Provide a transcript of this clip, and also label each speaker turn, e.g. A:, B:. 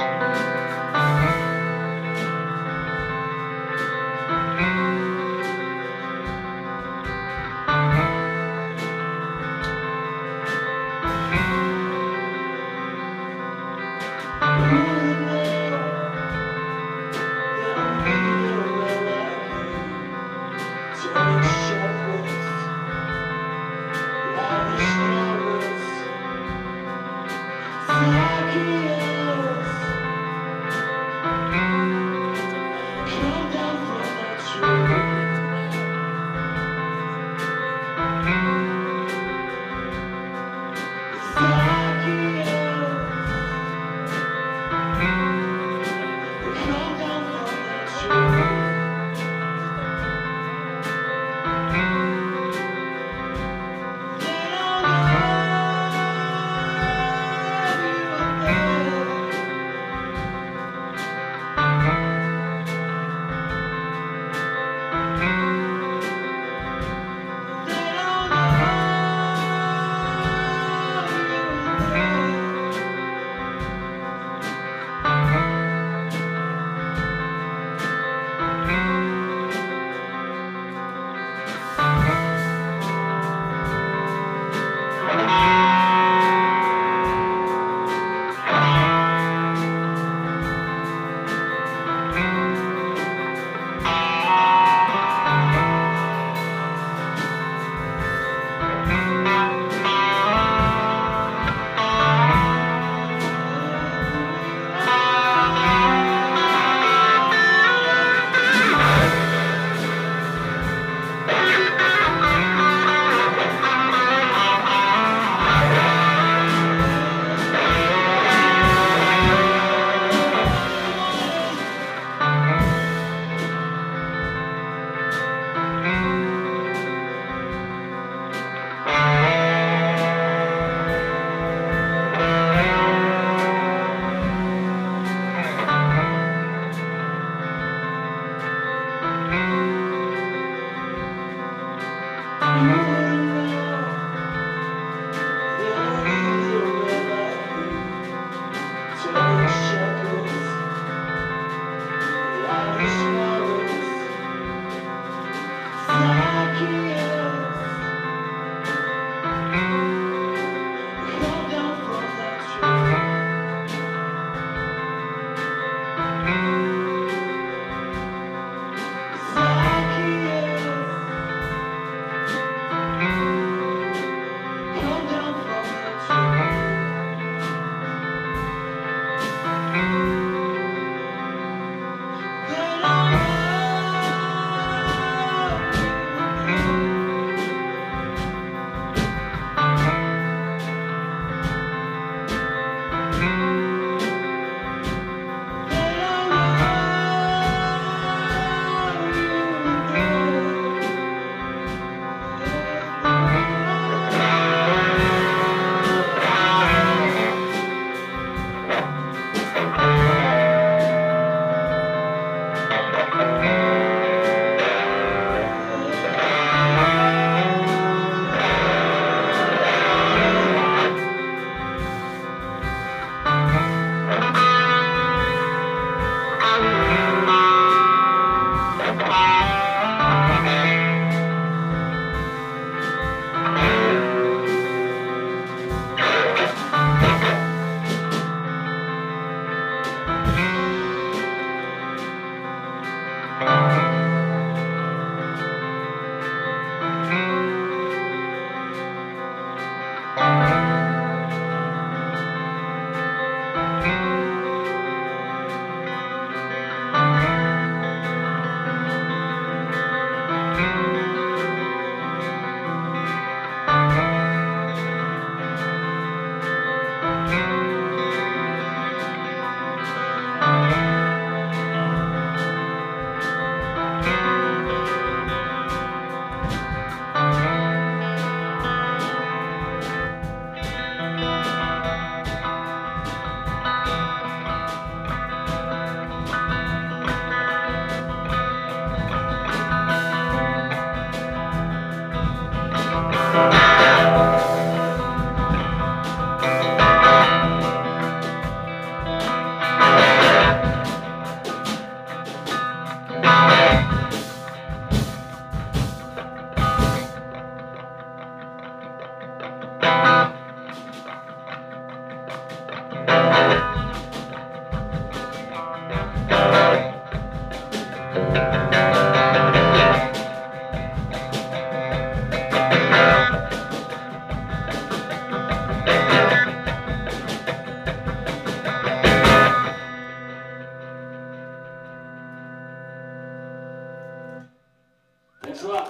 A: thank you Thank you. 你说。